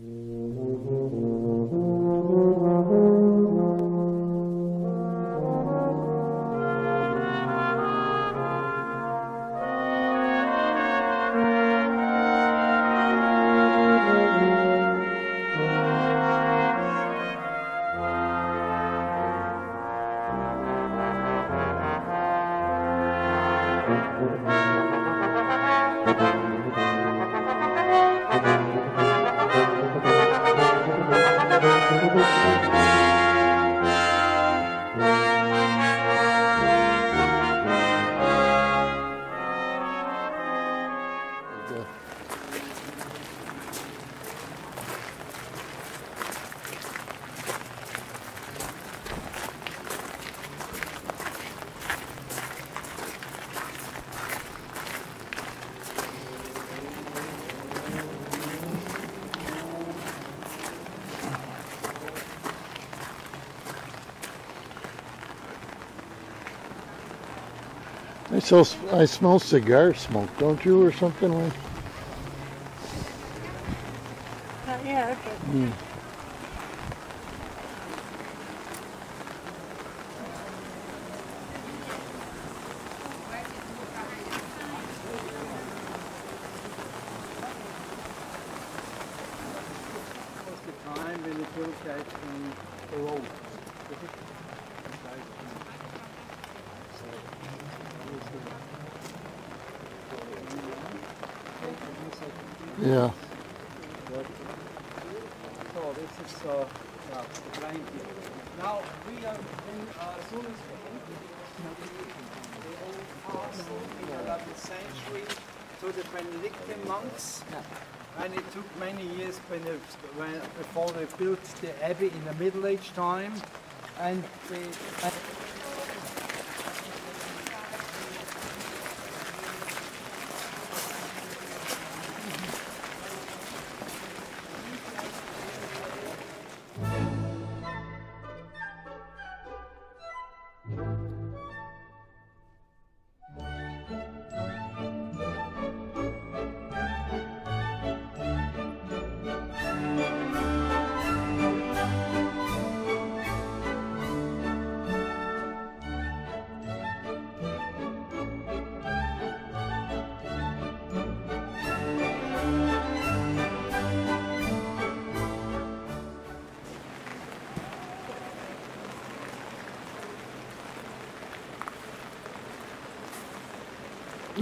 I smell, I smell cigar smoke, don't you, or something like? But was the time when it built that in the road. Yeah. So this is uh, yeah, the blind here. Now we are in uh, soon as we the old castle in the 11th century to the Benedictine monks. And it took many years when they, when, before they built the abbey in the Middle Age time. And they,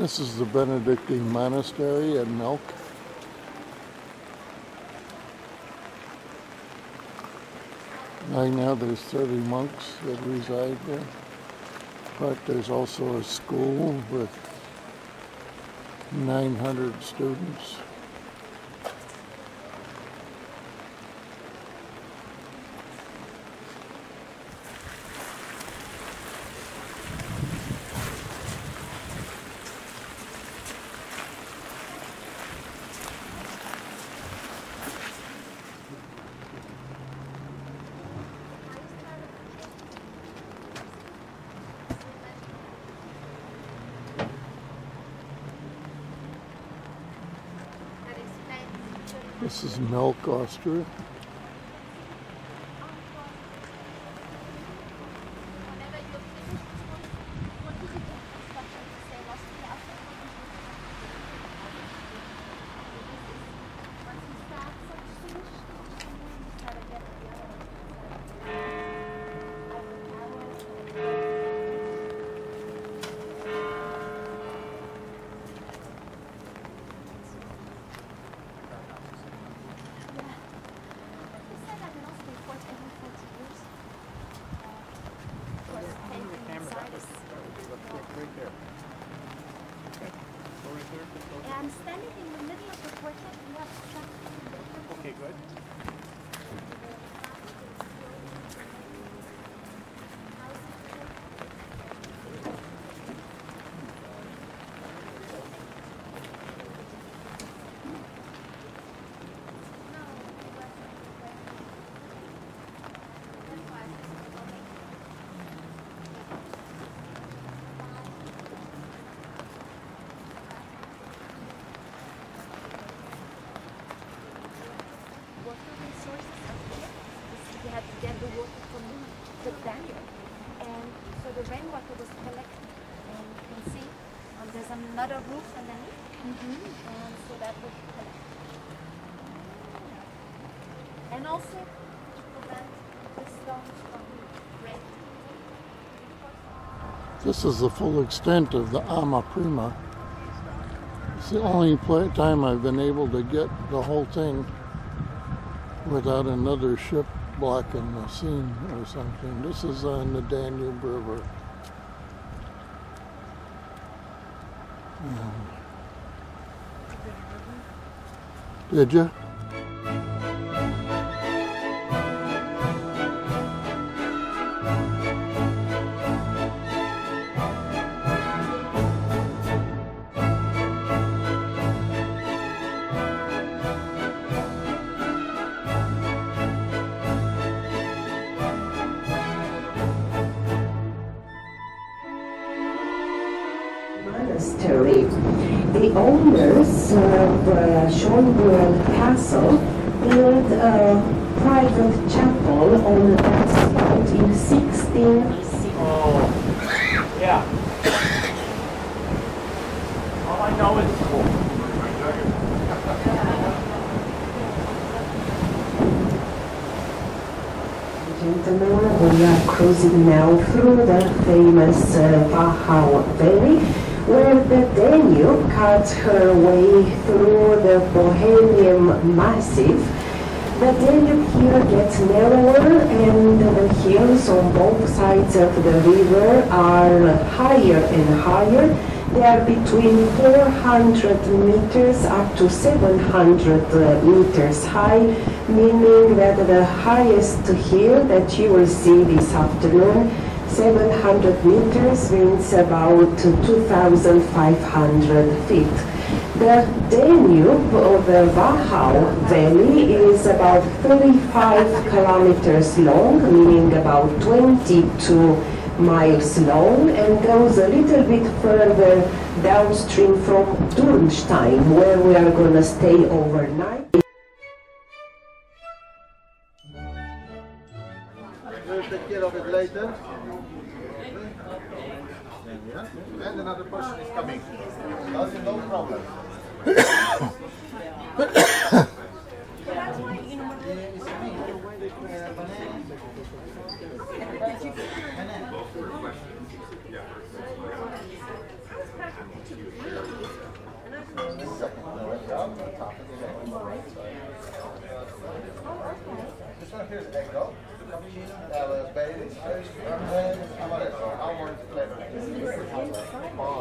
This is the Benedictine Monastery at Melk. Right now there's 30 monks that reside there. But there's also a school with 900 students. This is Melk, Austria. This is the full extent of the Ama Prima. It's the only time I've been able to get the whole thing without another ship blocking the scene or something. This is on the Danube River. Did you? Her way through the Bohemian Massif. The Danube here gets narrower and the hills on both sides of the river are higher and higher. They are between 400 meters up to 700 meters high, meaning that the highest hill that you will see this afternoon 700 meters means about 2,500 feet. The Danube or the Wachau Valley is about 35 kilometers long, meaning about 22 miles long, and goes a little bit further downstream from Dürnstein, where we are going to stay overnight. Later. Yeah. And another person is coming. That's no problem. This one here is echo. Uh, Bailey. And amaretto. Almond flavor. Oh, right on. Banana. Mango sorbet. Uh, Some little.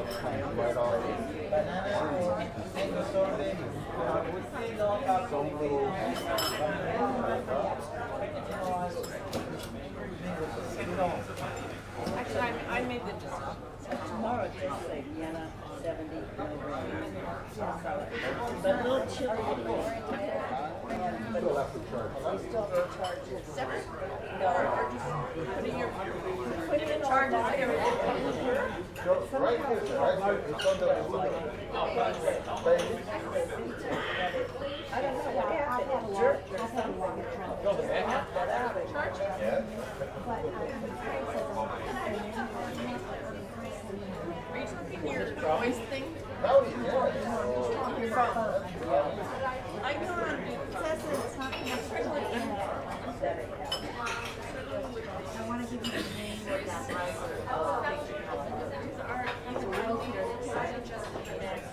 Actually, I, I made the decision. So tomorrow, just say Vienna, seventy milligrams. But a little chilly. But you still have to charge it separate? No, or just put in your, put it in charge of everything. Right here, right here. It's on the. I don't know what happened, jerk or something. Yeah. Are you talking your voice thing? Howdy, yeah. Your phone? I go on, it says that it's not connected to the internet. I wanna give you the name of that browser. Our, it's a real here, it's not just connect.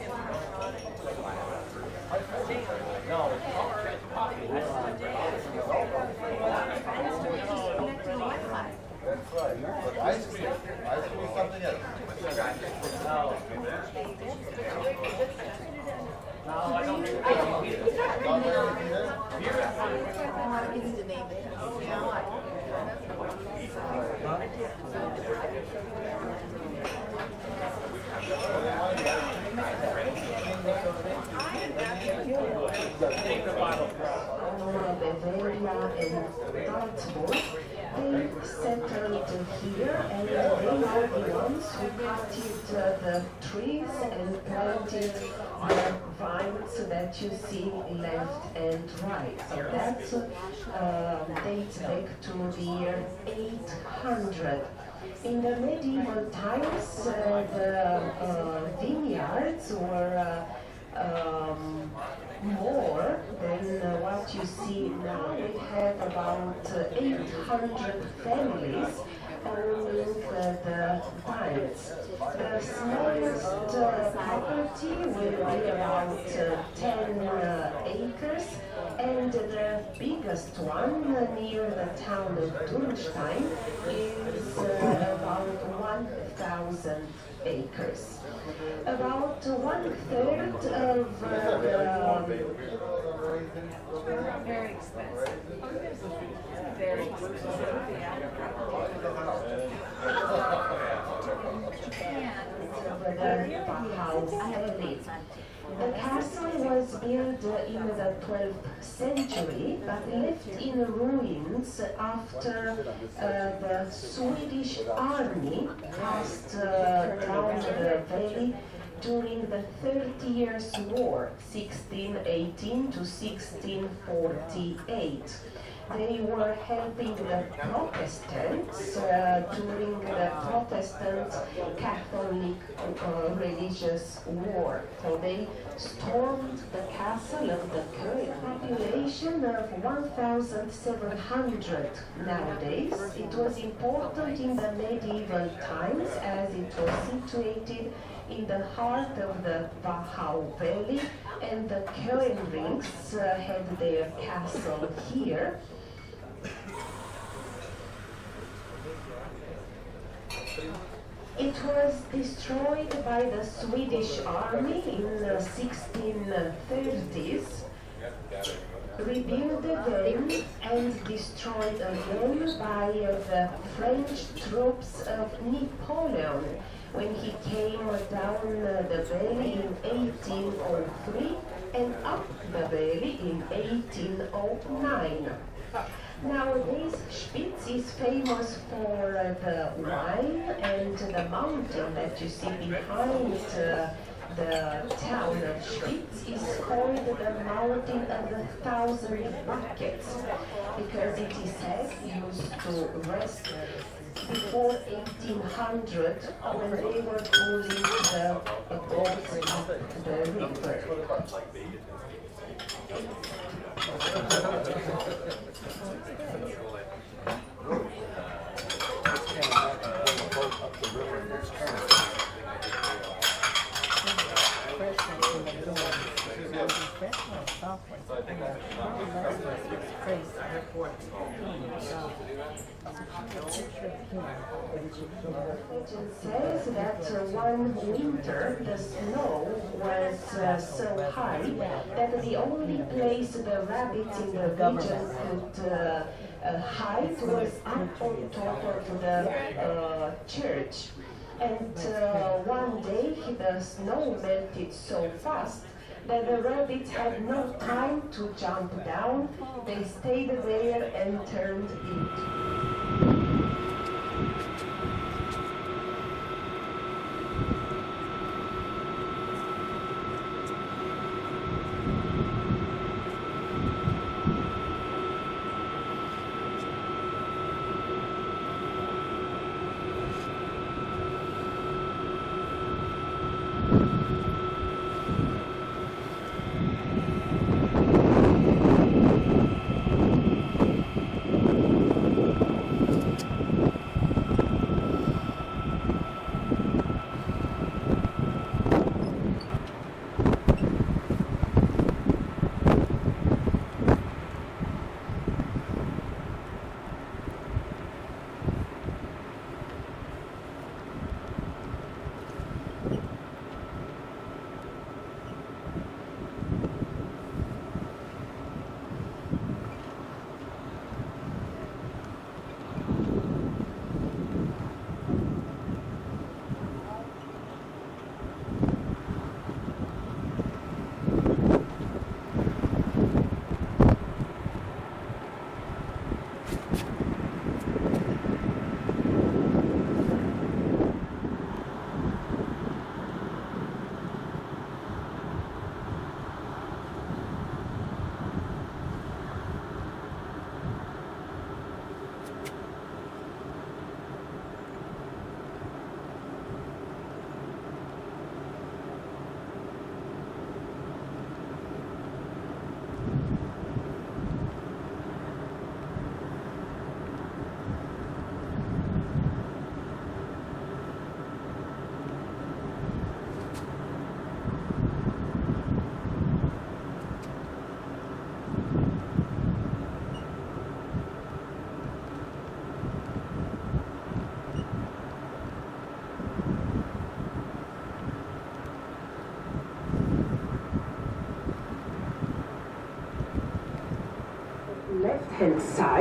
That's right. But ice cream, ice cream is something else. Not very either. I wanna give you the name of it. And they settled here and they are the ones who planted uh, the trees and planted the vines that you see left and right. So that uh, dates back to the year 800. In the medieval times, uh, the vineyards were um, more than uh, what you see now. We have about uh, 800 families owning uh, the vines. The smallest uh, property will be about uh, 10 uh, acres, and the biggest one near the town of Dürnstein is about 1,000 acres. About one third of uh, the Very expensive. Very the Wachau Valley. The castle was built in the 12th century, but left in ruins after uh, the Swedish army passed uh, down the valley during the Thirty Years' War, 1618 to 1648 they were helping the Protestants uh, during the Protestant Catholic uh, religious war. So they stormed the castle of the current population of 1,700 nowadays. It was important in the medieval times as it was situated in the heart of the Wachau Valley and the Köln uh, had their castle here. It was destroyed by the Swedish army in the 1630s, rebuilt again and destroyed again by the French troops of Napoleon when he came down the valley in 1803 and up the valley in 1809. Nowadays, Spitz is famous for uh, the wine and the mountain that you see behind uh, the town of Spitz is called the mountain of the thousand buckets because it is said used to rest before 1800 when they were pulling the boats up the river. Legend says that uh, one winter the snow was uh, so high that the only place the rabbits in the region could uh, uh, hide was up on top of the church. And one day the snow melted so fast that the rabbits had no time to jump down. They stayed there and turned into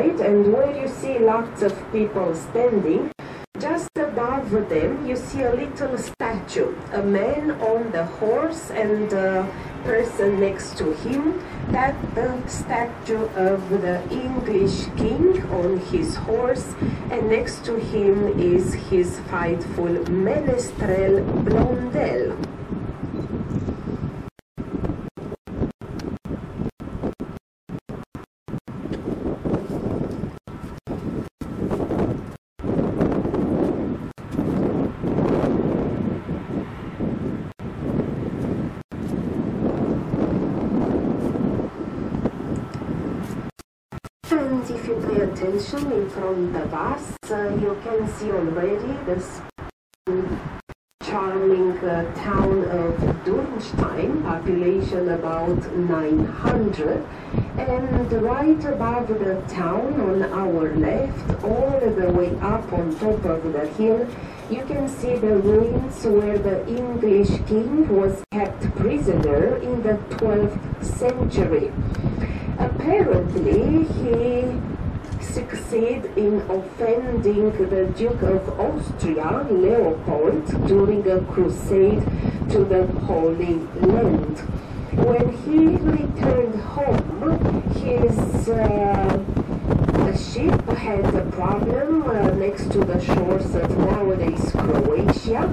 and where you see lots of people standing, just above them you see a little statue, a man on the horse and a person next to him. That the statue of the English king on his horse, and next to him is his faithful Menestrel Blondel. And if you pay attention in front of us, uh, you can see already this charming uh, town of Dürnstein, population about 900. And right above the town on our left, all the way up on top of the hill, you can see the ruins where the English king was kept prisoner in the 12th century. Apparently, he succeeded in offending the Duke of Austria, Leopold, during a crusade to the Holy Land. When he returned home, his uh, the ship had a problem uh, next to the shores of nowadays Croatia,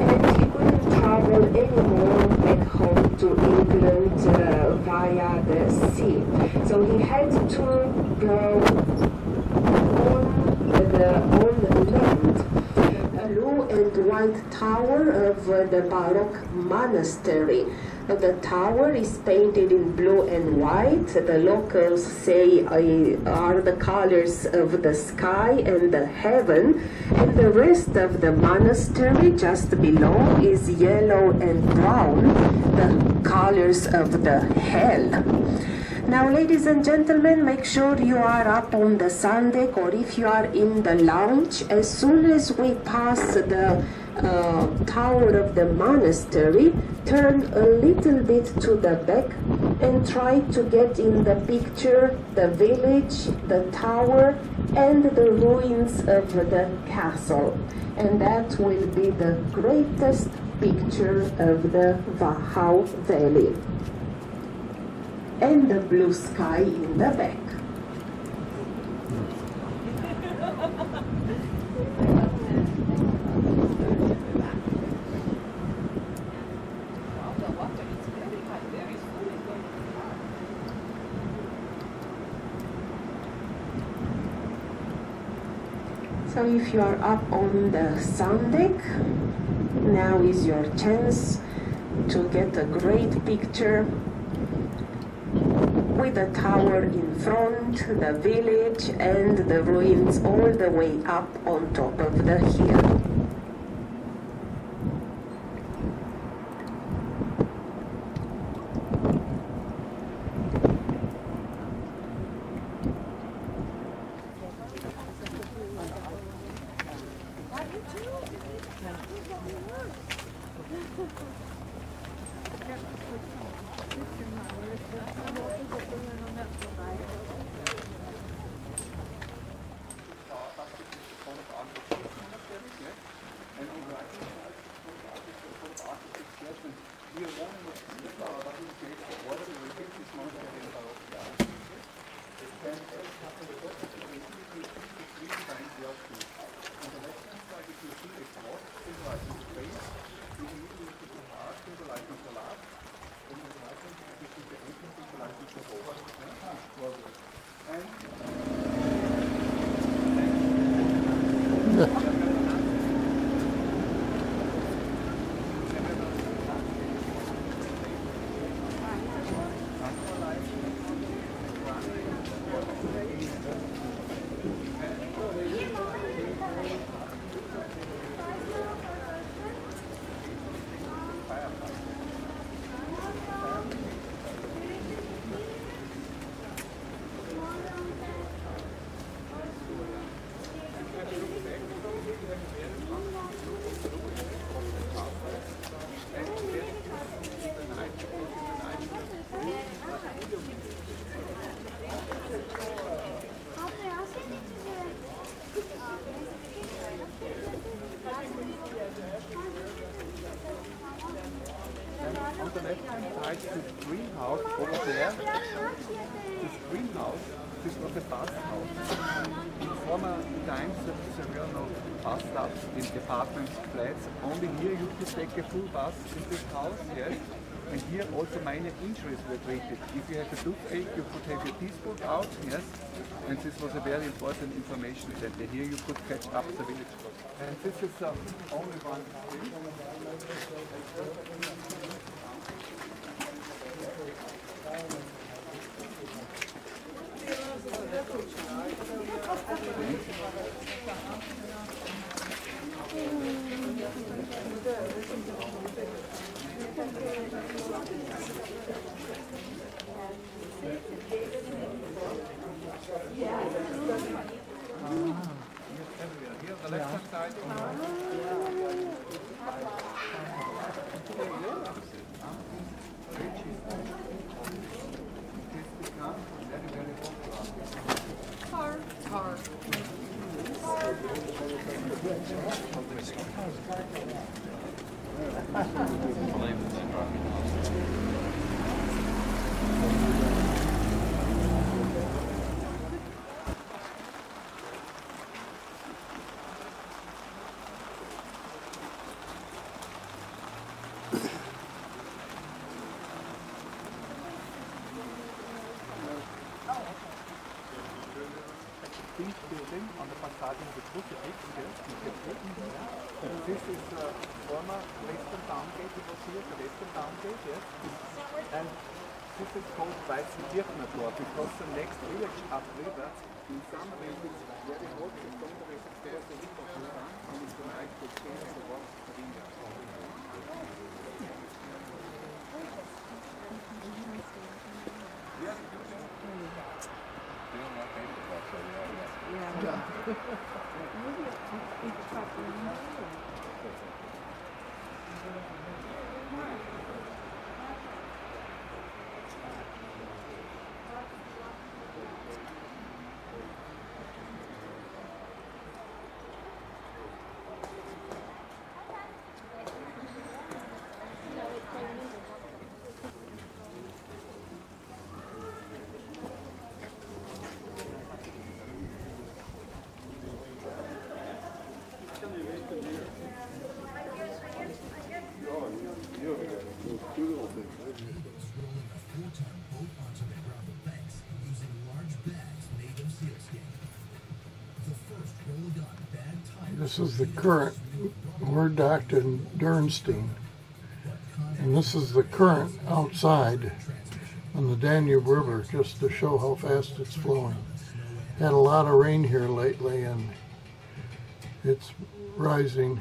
and he couldn't travel anymore back home to England uh, via the sea. So he had to go on the on land. Blue and white tower of uh, the Baroque monastery. Uh, The tower is painted in blue and white. The locals say uh, are the colors of the sky and the heaven, and the rest of the monastery just below is yellow and brown, the colors of the hell. Now, ladies and gentlemen, make sure you are up on the sun deck or if you are in the lounge. As soon as we pass the uh, tower of the monastery, turn a little bit to the back and try to get in the picture the village, the tower, and the ruins of the castle. And that will be the greatest picture of the Wachau Valley and the blue sky in the back. So if you are up on the sun deck, now is your chance to get a great picture with the tower in front, the village, and the ruins all the way up on top of the hill. Take a full bus in this house, yes. And here also minor injuries were treated. If you had a toothache, you could have your pulled out, yes. And this was a very important information center. Here you could catch up the village. And this is uh, only one This is uh, former Western Town Gate. It was here, the Western Town Gate, yes. And this is called Weißenkirchner Tor because the next village upriver in summer it is very hot and summer is there's a river. And it's the night to change the water そうです This is the current. We're docked in Dürnstein. And this is the current outside on the Danube River, just to show how fast it's flowing. Had a lot of rain here lately and it's rising.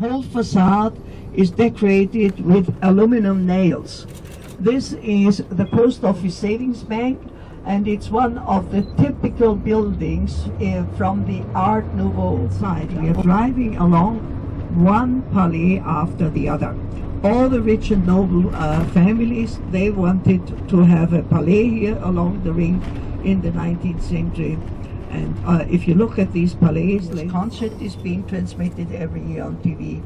Whole facade is decorated with aluminum nails. This is the Post Office Savings Bank, and it's one of the typical buildings uh, from the Art Nouveau side. We are driving along one palais after the other. All the rich and noble uh, families, they wanted to have a palais here along the ring in the 19th century. And uh, if you look at these palais, the concert is being transmitted every year on TV.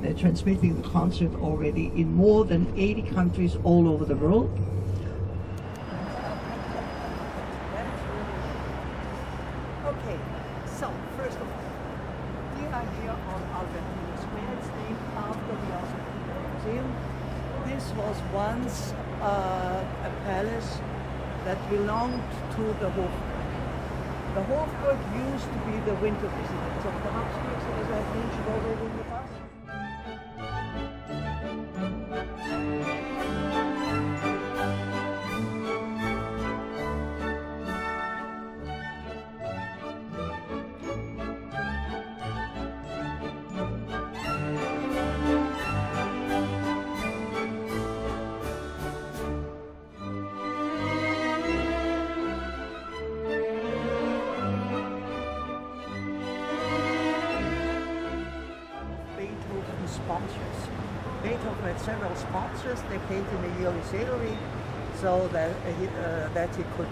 They're transmitting the concert already in more than 80 countries all over the world. Okay, so first of all, we are here on Albertina Square. It's named after the Albertina Museum. This was once uh, a palace that belonged to the Hofburg. The Hofburg used to be the winter residence of the Habsburgs, as I've mentioned already in the past. Salary so that uh, he, uh, that he could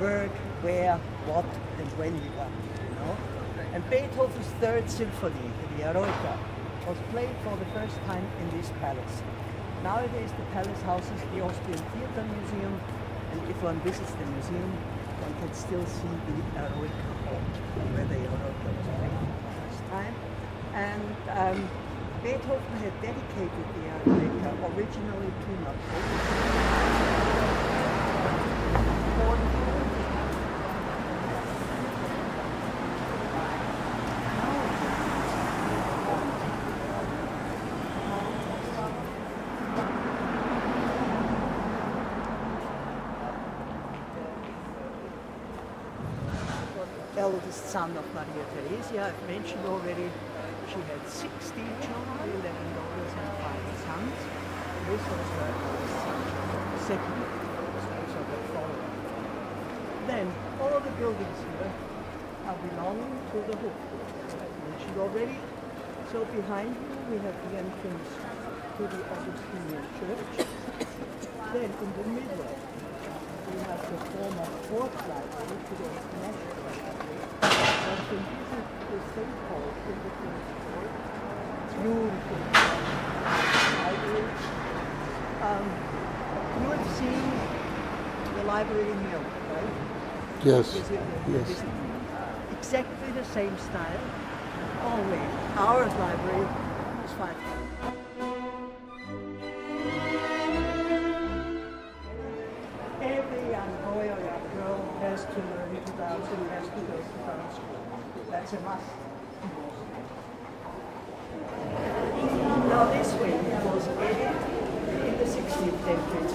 work where, what, and when he wanted. You know. And Beethoven's Third Symphony, the Eroica, was played for the first time in this palace. Nowadays, the palace houses the Austrian Theatre Museum, and if one visits the museum, one can still see the Eroica hall where the Eroica was played for the first time. And um, Beethoven had dedicated the Eroica originally to Napoleon. eldest son of Maria Theresia. I've mentioned already she had 16 children, 11 daughters and 5 sons. This was her second so the following. Then all the buildings here are belonging to the Hof. I've mentioned already. So behind you we have the entrance to the Augustinian Church. Then in the middle we have the former court library to the National Library. And this is the St. Paul in the King's Court. Beautiful library. Um, you have seen the library in Mill, right? Yes. It- Yes. it Exactly the same style. Only our library That's a must. Now this wing was added in the 16th century.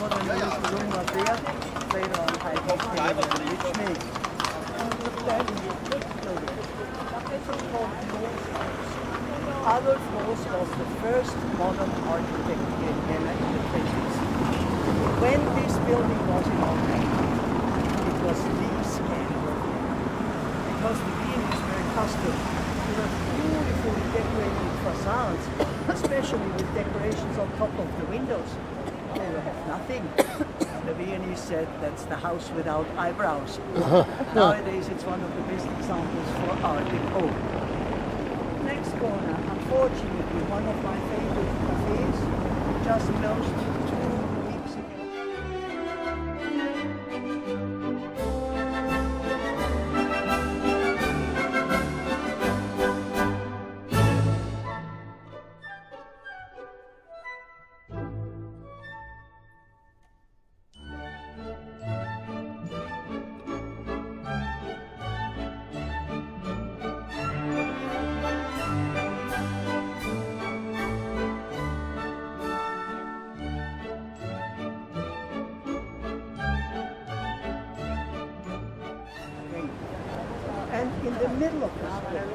More a room up. Later on, then Adolf was the first modern architecture in Vienna in the 20s. When this building was inaugurated, it was the scandal of Vienna. Because the Viennese were accustomed to the beautifully decorated facades, especially with decorations on top of the windows. They will have nothing. The Viennese said that's the house without eyebrows. Uh-huh. Nowadays it's one of the best examples for art deco. Next corner, unfortunately, one of my favorite cafes, just closed the middle of the square,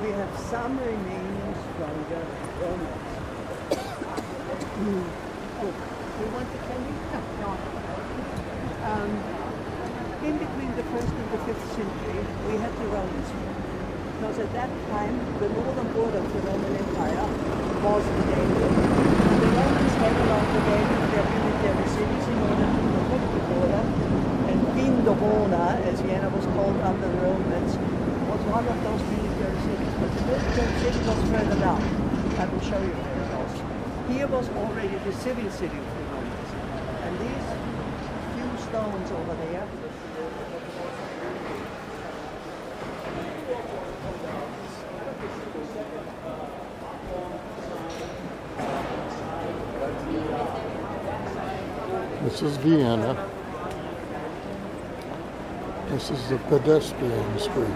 we have some remains from the. Mm. Oh, You want the candy? No. Um, in between the first and the fifth century, we had the Romans. Because at that time, the northern border of the Roman Empire was the Danube. The Romans had along the Danube their military cities in order to protect the border. Vindobona, as Vienna was called under the Romans, was one of those military cities. But the military city was further down. I will show you where it was. Here was already the civil city of the Romans. And these few stones over there This is Vienna. This is the pedestrian street.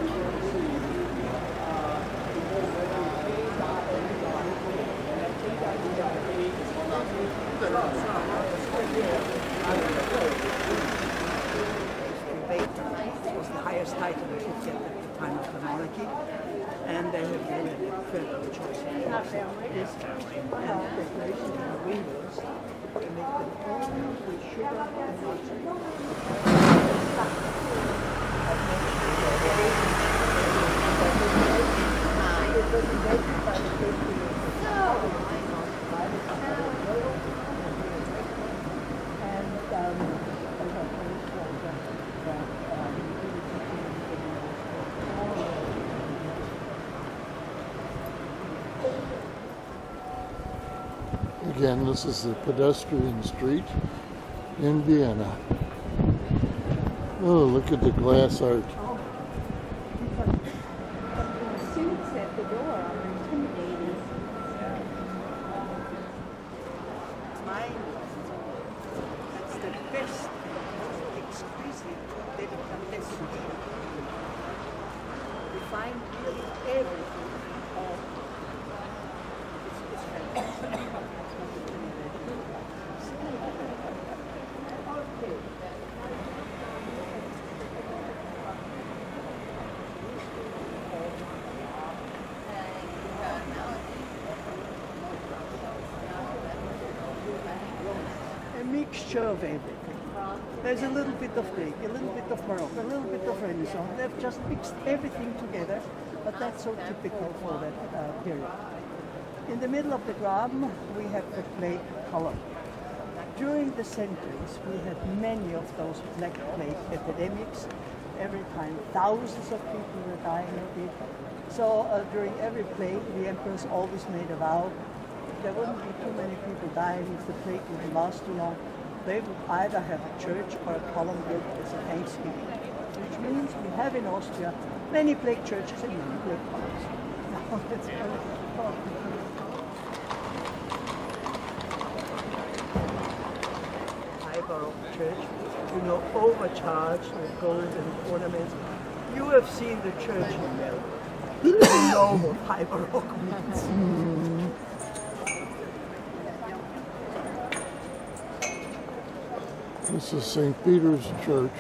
Was the highest title they could get at the time of the monarchy. And they have made a choice. This family and the decoration of the windows they make them all with sugar and nuts. And um, I have finished one that, that um, Again, this is the pedestrian street in Vienna. Oh, look at the glass art. Suits at the door are intimidating. mine. That's the best, exquisite delicatessen here. We find really everything. Uh, it's, it's fantastic. Okay. a mixture of everything. There's a little bit of Greek, a little bit of Baroque, a little bit of Renaissance. They've just mixed everything together, but that's so typical for that uh, period. In the middle of the garden, we have the plague column. During the centuries, we had many of those black plague epidemics. Every time, thousands of people were dying of it. So uh, during every plague, the emperors always made a vow there wouldn't be too many people dying if the plague wouldn't last too long. They would either have a church or a column built as a thanksgiving, means we have in Austria many plague churches and many plague columns. Now. High Baroque church, you know, overcharged with gold and ornaments. You have seen the church in Melk. You know what High Baroque means. This is St. Peter's Church.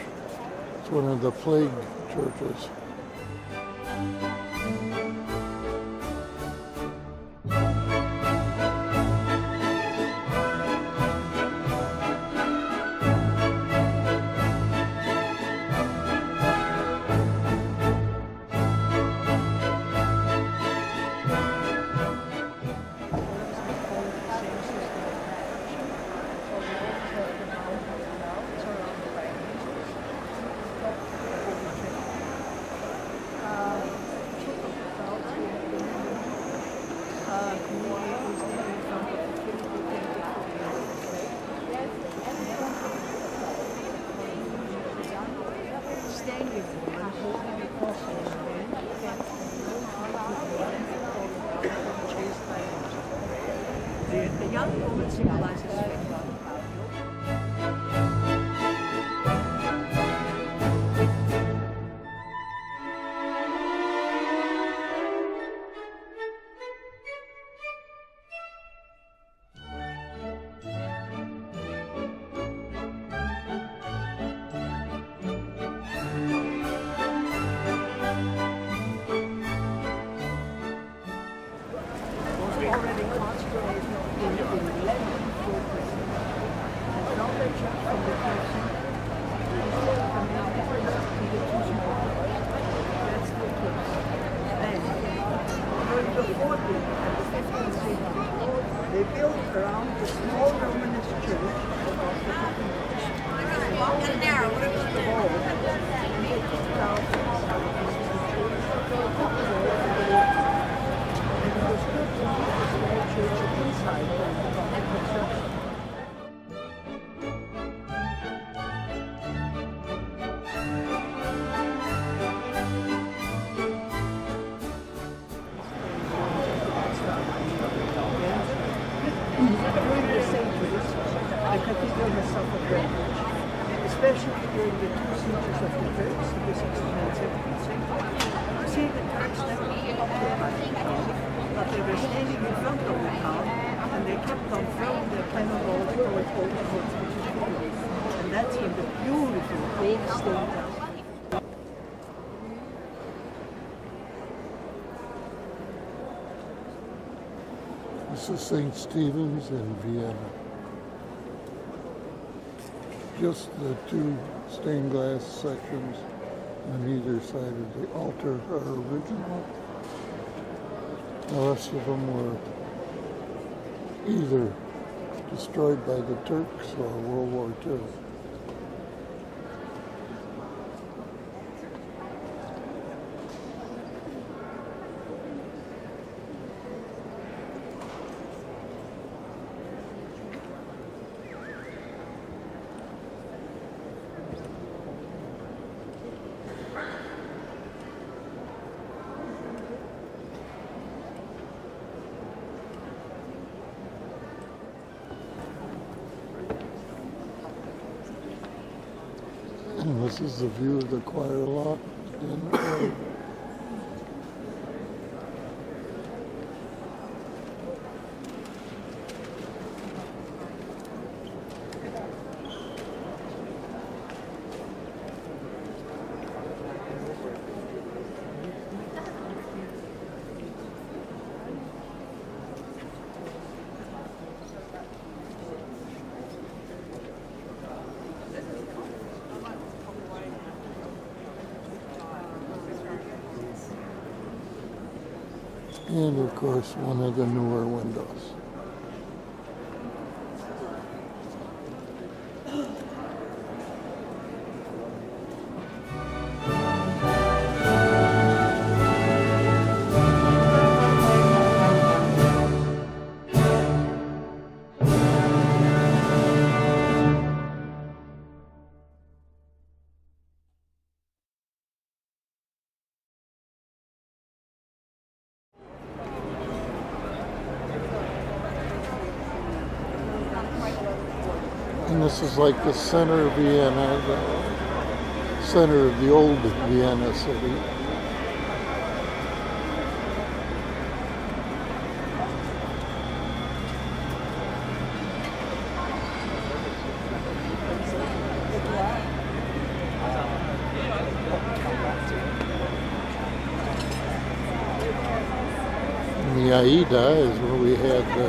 One of the plague churches. Cathedral. This is St. Stephen's in Vienna. Just the two stained glass sections on either side of the altar are original. The rest of them were either destroyed by the Turks or World War II. And this is the view of the choir loft. And of course, one of the newer windows. This is like the center of Vienna, the center of the old Vienna city. The Aida is where we had the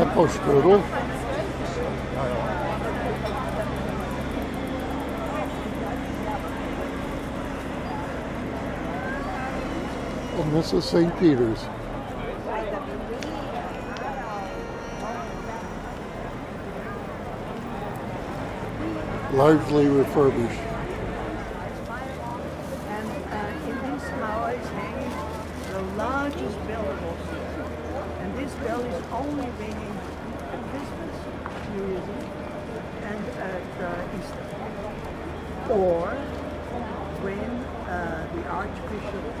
apple strudel. This is St. Peter's. Largely refurbished. And uh, in this tower is hanging the largest bell of all. And this bell is only ringing at Christmas, New Year's Eve, and at uh, Easter. Or when uh, the Archbishop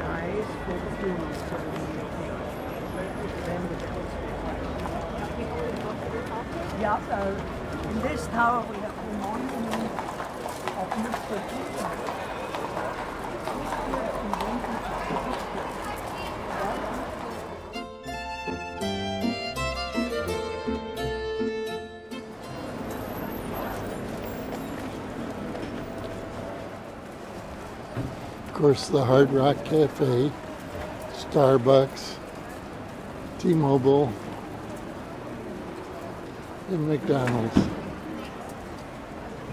Yeah, uh, in this tower we have the monument of Mr. Gutenberg. Course, the Hard Rock Cafe, Starbucks, T-Mobile, and McDonald's.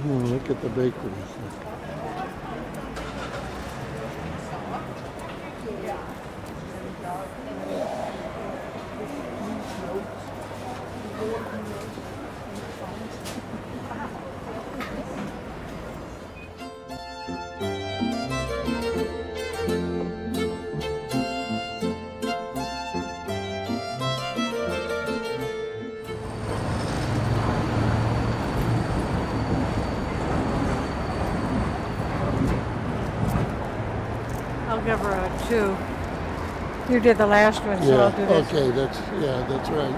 Hmm, look at the bakeries. You did the last one, so I'll do Yeah, this. okay, that's, yeah, that's right.